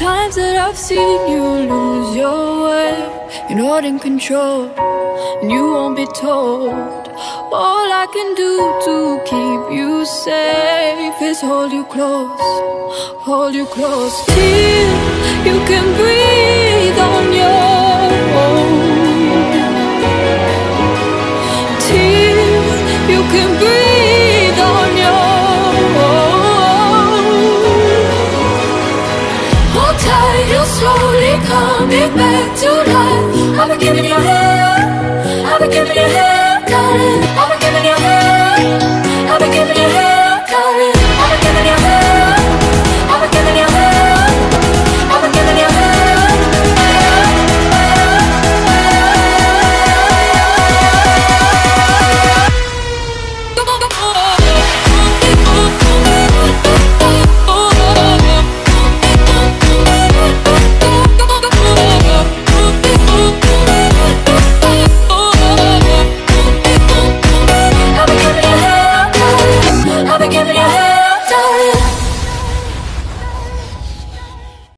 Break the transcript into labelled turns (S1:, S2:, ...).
S1: times that I've seen you lose your way, you're not in control, and you won't be told. All I can do to keep you safe is hold you close, hold you close till you can breathe on your own. Till you can breathe slowly coming back to life. I've been giving you hell, I've been giving you hell, Yeah.